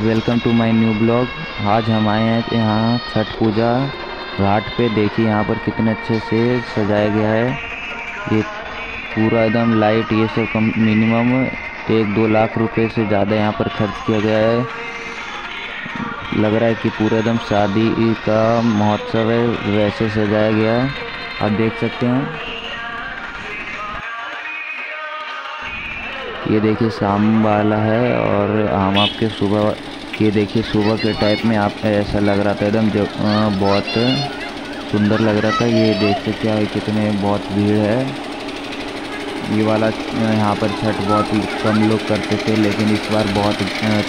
Welcome to my new blog. आज हम आए हैं यहाँ छठ पूजा घाट पे। देखिए यहाँ पर कितने अच्छे से सजाया गया है। ये पूरा एकदम लाइट ये सब कम मिनिमम एक दो लाख रुपए से ज़्यादा यहाँ पर खर्च किया गया है। लग रहा है कि पूरा एकदम शादी का महोत्सव है, वैसे सजाया गया है। आप देख सकते हैं। ये देखिए शाम वाला है और हम आपके सुबह, ये देखिए सुबह के टाइप में आप ऐसा लग रहा था एकदम बहुत सुंदर लग रहा था। ये देख सकते है, कितने बहुत भीड़ है। ये वाला यहाँ पर छठ बहुत ही कम लोग करते थे, लेकिन इस बार बहुत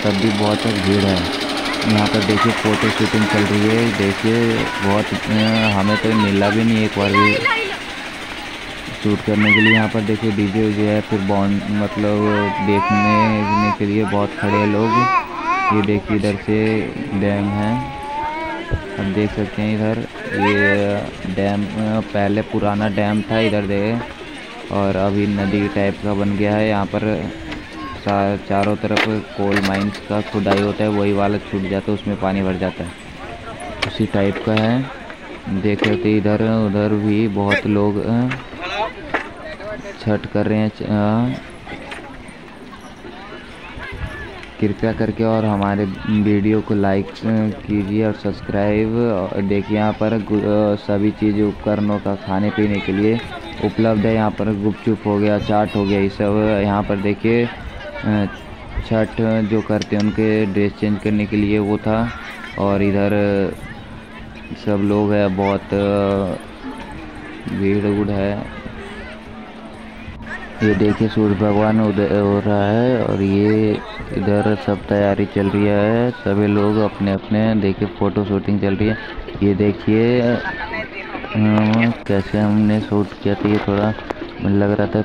तब भी बहुत भीड़ है। यहाँ पर देखिए फ़ोटो शूटिंग चल रही है। देखिए, बहुत हमें तो मिला भी नहीं एक बार भी शूट करने के लिए। यहाँ पर देखिए डीजे उजे है, फिर बॉन्ड मतलब देखने के लिए बहुत खड़े लोग। ये देखिए इधर से डैम है। अब देख सकते हैं इधर, ये डैम, पहले पुराना डैम था इधर दे। और अभी नदी टाइप का बन गया है। यहाँ पर चारों तरफ़ कोल माइंस का खुदाई होता है। वही वाला छूट जाता है, उसमें पानी भर जाता है। उसी टाइप का है। देख सकते इधर, उधर भी बहुत लोग छठ कर रहे हैं कृपया करके और हमारे वीडियो को लाइक कीजिए और सब्सक्राइब। देखिए यहाँ पर सभी चीज़ उपकरणों का खाने पीने के लिए उपलब्ध है। यहाँ पर गुपचुप हो गया, चाट हो गया, ये सब यहाँ पर देखिए छठ जो करते हैं उनके ड्रेस चेंज करने के लिए वो था। और इधर सब लोग है, बहुत भीड़ उड़ है। ये देखिए, सूर्य भगवान उदय हो रहा है और ये इधर सब तैयारी चल रही है। सभी लोग अपने अपने देखिए फ़ोटो शूटिंग चल रही है। ये देखिए कैसे हमने शूट किया था, ये थोड़ा लग रहा था